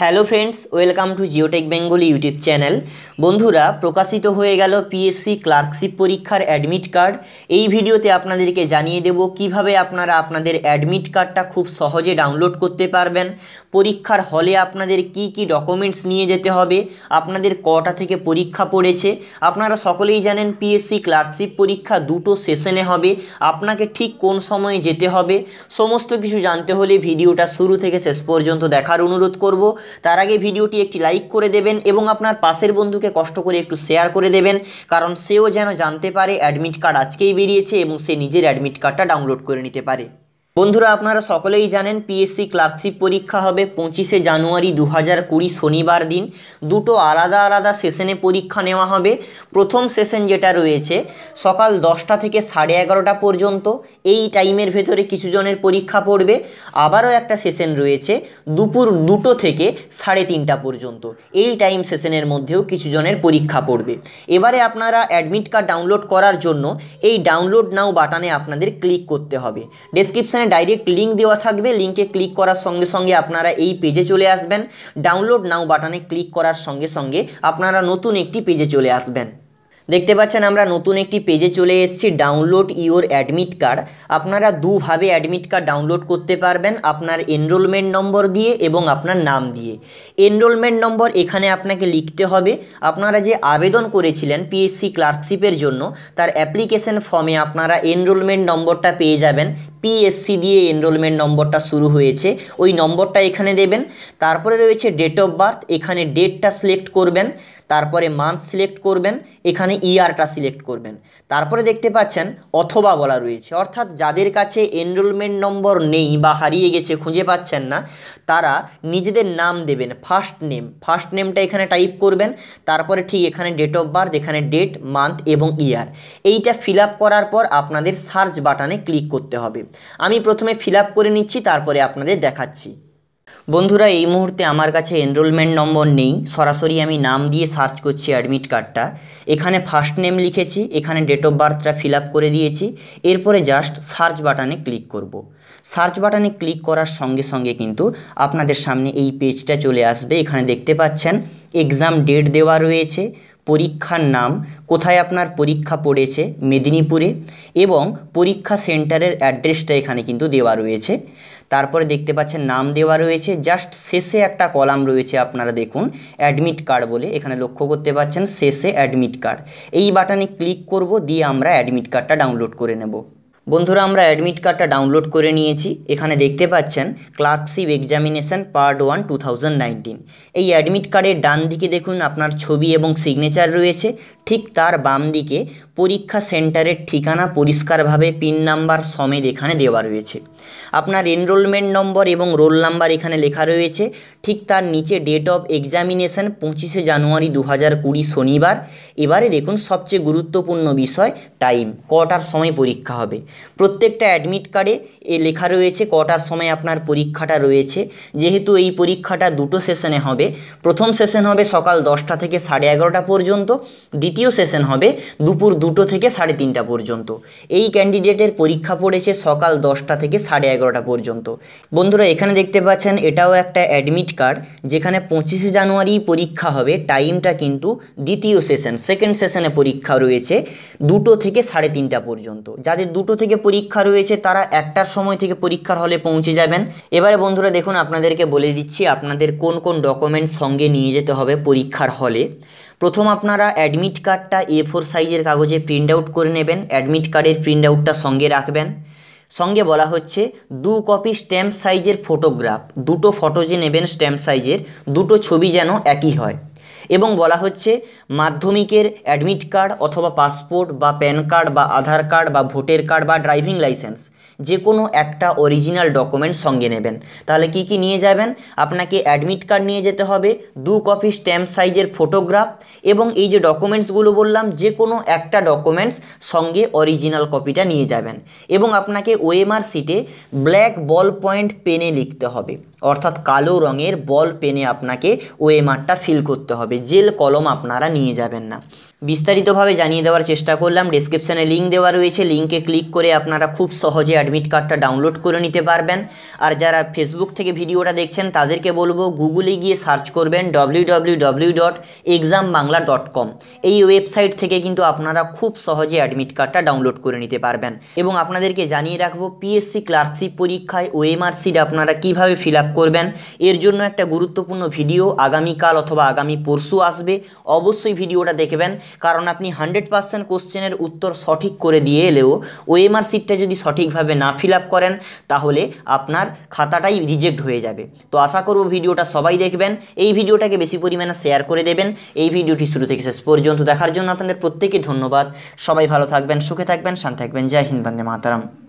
Hello friends, welcome to Geotech Bengali YouTube channel. বন্ধুরা, প্রকাশিত হয়ে গেল পিএসসি ক্লার্কশিপ পরীক্ষার অ্যাডমিট কার্ড। এই ভিডিওতে আপনাদেরকে জানিয়ে দেব কীভাবে আপনারা আপনাদের অ্যাডমিট কার্ডটা খুব সহজে ডাউনলোড করতে পারবেন। পরীক্ষার হলে আপনাদের কি কি ডকুমেন্টস নিয়ে যেতে হবে, আপনাদের কটা থেকে পরীক্ষা পড়েছে। আপনারা সকলেই জানেন পিএসসি ক্লার্কশিপ পরীক্ষা দুটো সেশনে হবে, আপনাকে ঠিক কোন সময়ে যেতে হবে। সমস্ত কিছু জানতে হলে ভিডিওটা শুরু থেকে শেষ পর্যন্ত দেখার অনুরোধ করব। তার আগে ভিডিওটি একটি লাইক করে দেবেন এবং আপনার পাশের বন্ধুকে কষ্ট করে একটু শেয়ার করে দেবেন, কারণ সেও যেন জানতে পারে অ্যাডমিট কার্ড আজকেই বেরিয়েছে এবং সে নিজের অ্যাডমিট কার্ডটা ডাউনলোড করে নিতে পারে। বন্ধুরা, আপনারা সকলেই জানেন পিএসসি ক্লার্কশিপ পরীক্ষা হবে পঁচিশে জানুয়ারি দু হাজার কুড়ি শনিবার দিন। দুটো আলাদা আলাদা সেশনে পরীক্ষা নেওয়া হবে। প্রথম সেশন যেটা রয়েছে, সকাল দশটা থেকে সাড়ে এগারোটা পর্যন্ত। এই টাইমের ভেতরে কিছু জনের পরীক্ষা পড়বে। আবারও একটা সেশন রয়েছে, দুপুর দুটো থেকে সাড়ে তিনটা পর্যন্ত। এই টাইম সেশনের মধ্যেও কিছু জনের পরীক্ষা পড়বে। এবারে আপনারা অ্যাডমিট কার্ড ডাউনলোড করার জন্য এই ডাউনলোড নাও বাটনে আপনাদের ক্লিক করতে হবে। ডেসক্রিপশানে ডাইরেক্ট লিঙ্ক দেওয়া থাকবে। লিঙ্কে ক্লিক করার সঙ্গে সঙ্গে আপনারা এই পেজে চলে আসবেন। ডাউনলোড নাও বাটনে ক্লিক করার সঙ্গে সঙ্গে আপনারা নতুন একটি পেজে চলে আসবেন। দেখতে পাচ্ছেন আমরা নতুন একটি পেজে চলে এসেছি। ডাউনলোড ইওর অ্যাডমিট কার্ড আপনারা দুভাবে অ্যাডমিট কার্ড ডাউনলোড করতে পারবেন আপনার এনরোলমেন্ট নম্বর দিয়ে এবং আপনার নাম দিয়ে। এনরোলমেন্ট নম্বর এখানে আপনাকে লিখতে হবে। আপনারা যে আবেদন করেছিলেন পিএসসি ক্লার্কশিপের জন্য, তার অ্যাপ্লিকেশন ফর্মে আপনারা এনরোলমেন্ট নম্বরটা পেয়ে যাবেন। পিএসসি দিয়ে এনরোলমেন্ট নম্বরটা শুরু হয়েছে। ওই নম্বরটা এখানে দেবেন। তারপরে রয়েছে ডেট অফ বার্থ এখানে ডেটটা সিলেক্ট করবেন। তারপরে মান্থ সিলেক্ট করবেন। এখানে ইয়ারটা সিলেক্ট করবেন। তারপরে দেখতে পাচ্ছেন অথবা বলা রয়েছে। অর্থাৎ যাদের কাছে এনরোলমেন্ট নম্বর নেই বা হারিয়ে গেছে খুঁজে পাচ্ছেন না, তারা নিজেদের নাম দেবেন ফার্স্ট নেম ফার্স্ট নেমটা এখানে টাইপ করবেন। তারপরে ঠিক এখানে ডেট অফ বার্থ এখানে ডেট মান্থ এবং ইয়ার এইটা ফিল করার পর আপনাদের সার্চ বাটনে ক্লিক করতে হবে। আমি প্রথমে ফিল করে নিচ্ছি, তারপরে আপনাদের দেখাচ্ছি। বন্ধুরা, এই মুহূর্তে আমার কাছে এনরোলমেন্ট নম্বর নেই। সরাসরি আমি নাম দিয়ে সার্চ করছি অ্যাডমিট কার্ডটা এখানে ফার্স্ট নেম লিখেছি, এখানে ডেট অফ বার্থটা ফিল করে দিয়েছি। এরপরে জাস্ট সার্চ বাটনে ক্লিক করব। সার্চ বাটনে ক্লিক করার সঙ্গে সঙ্গে কিন্তু আপনাদের সামনে এই পেজটা চলে আসবে। এখানে দেখতে পাচ্ছেন এক্সাম ডেট দেওয়া রয়েছে। পরীক্ষার নাম, কোথায় আপনার পরীক্ষা পড়েছে, মেদিনীপুরে, এবং পরীক্ষা সেন্টারের অ্যাড্রেসটা এখানে কিন্তু দেওয়া রয়েছে। তারপরে দেখতে পাচ্ছেন, নাম দেওয়া রয়েছে, জাস্ট শেষে একটা কলাম রয়েছে আপনারা দেখুন, অ্যাডমিট কার্ড বলে, এখানে লক্ষ্য করতে পাচ্ছেন, শেষে অ্যাডমিট কার্ড। এই বাটনে ক্লিক করব, দিয়ে আমরা অ্যাডমিট কার্ডটা ডাউনলোড করে নেব। বন্ধুরা, আমরা অ্যাডমিট কার্ডটা ডাউনলোড করে নিয়েছি। এখানে দেখতে পাচ্ছেন clerkship examination part one two এই অ্যাডমিট কার্ডের ডান দিকে দেখুন, আপনার ছবি এবং সিগনেচার রয়েছে। ঠিক তার বাম দিকে পরীক্ষা সেন্টারের ঠিকানা পরিষ্কারভাবে পিন নাম্বার সমেত এখানে দেওয়া রয়েছে। আপনার এনরোলমেন্ট নম্বর এবং রোল নাম্বার এখানে লেখা রয়েছে। ঠিক তার নিচে ডেট অফ এক্সামিনেশান পঁচিশে জানুয়ারি দু হাজার কুড়ি শনিবার। এবারে দেখুন, সবচেয়ে গুরুত্বপূর্ণ বিষয় টাইম কটার সময় পরীক্ষা হবে? প্রত্যেকটা অ্যাডমিট কার্ডে এ লেখা রয়েছে কটার সময় আপনার পরীক্ষাটা রয়েছে। যেহেতু এই পরীক্ষাটা দুটো সেশনে হবে, প্রথম সেশন হবে সকাল দশটা থেকে সাড়ে এগারোটা পর্যন্ত, দ্বিতীয় সেশন হবে দুপুর দুটো থেকে সাড়ে তিনটা পর্যন্ত। এই ক্যান্ডিডেটের পরীক্ষা পড়েছে সকাল দশটা থেকে সাড়ে এগারোটা পর্যন্ত। বন্ধুরা, এখানে দেখতে পাচ্ছেন, এটাও একটা অ্যাডমিট কার্ড যেখানে পঁচিশে জানুয়ারি পরীক্ষা হবে টাইমটা কিন্তু দ্বিতীয় সেশন সেকেন্ড সেশনে পরীক্ষা রয়েছে, দুটো থেকে সাড়ে তিনটা পর্যন্ত। যাদের দুটো থেকে পরীক্ষা রয়েছে, তারা একটার সময় থেকে পরীক্ষার হলে পৌঁছে যাবেন। এবারে বন্ধুরা দেখুন, আপনাদেরকে বলে দিচ্ছি, আপনাদের কোন কোন ডকুমেন্টস সঙ্গে নিয়ে যেতে হবে পরীক্ষার হলে। প্রথম আপনারা অ্যাডমিট কার্ডটা এ ফোর সাইজের কাগজে প্রিন্ট আউট করে নেবেন। অ্যাডমিট কার্ডের প্রিন্ট আউটটা সঙ্গে রাখবেন। সঙ্গে বলা হচ্ছে, দু কপি স্ট্যাম্প সাইজের ফটোগ্রাফ দুটো ফটো যে নেবেন স্ট্যাম্প সাইজের দুটো ছবি যেন একই হয়। এবং বলা হচ্ছে মাধ্যমিকের অ্যাডমিট কার্ড অথবা পাসপোর্ট বা প্যান কার্ড বা আধার কার্ড বা ভোটার কার্ড বা ড্রাইভিং লাইসেন্স যে কোনো একটা অরিজিনাল ডকুমেন্ট সঙ্গে নেবেন। তাহলে কি কি নিয়ে যাবেন? আপনাকে অ্যাডমিট কার্ড নিয়ে যেতে হবে, দু কপি স্ট্যাম্প সাইজের ফটোগ্রাফ এবং এই যে ডকুমেন্টসগুলো বললাম যে কোনো একটা ডকুমেন্টস সঙ্গে অরিজিনাল কপিটা নিয়ে যাবেন। এবং আপনাকে ওএমআর সিটে ব্ল্যাক বল পয়েন্ট পেনে লিখতে হবে। অর্থাৎ কালো রঙের বল পেনে আপনাকে ওএমআরটা ফিল করতে হবে। জেল কলম আপনারা নিয়ে যাবেন না। বিস্তারিতভাবে জানিয়ে দেওয়ার চেষ্টা করলাম ডেসক্রিপশানে লিঙ্ক দেওয়া রয়েছে লিঙ্কে ক্লিক করে আপনারা খুব সহজে অ্যাডমিট কার্ডটা ডাউনলোড করে নিতে পারবেন। আর যারা ফেসবুক থেকে ভিডিওটা দেখছেন, তাদেরকে বলব গুগলে গিয়ে সার্চ করবেন W dot exam Bangla dot com এই ওয়েবসাইট থেকে কিন্তু আপনারা খুব সহজে অ্যাডমিট কার্ডটা ডাউনলোড করে নিতে পারবেন। এবং আপনাদেরকে জানিয়ে রাখব পিএসসি ক্লার্কশিপ পরীক্ষায় ওএমআর সিট আপনারা কীভাবে ফিল করবেন, এর জন্য একটা গুরুত্বপূর্ণ ভিডিও আগামীকাল অথবা আগামী পরশু আসবে, অবশ্যই ভিডিওটা দেখবেন। কারণ আপনি হান্ড্রেড পার্সেন্ট কোশ্চেনের উত্তর সঠিক করে দিয়ে এলেও ওএমআর সিটটা যদি সঠিকভাবে না ফিল আপ করেন, তাহলে আপনার খাতাটাই রিজেক্ট হয়ে যাবে। তো আশা করব ভিডিওটা সবাই দেখবেন। এই ভিডিওটাকে বেশি পরিমাণে শেয়ার করে দেবেন। এই ভিডিওটি শুরু থেকে শেষ পর্যন্ত দেখার জন্য আপনাদের প্রত্যেকে ধন্যবাদ। সবাই ভালো থাকবেন, সুখে থাকবেন, শান্ত থাকবেন। জয় হিন্দ, বন্দে মাতারাম।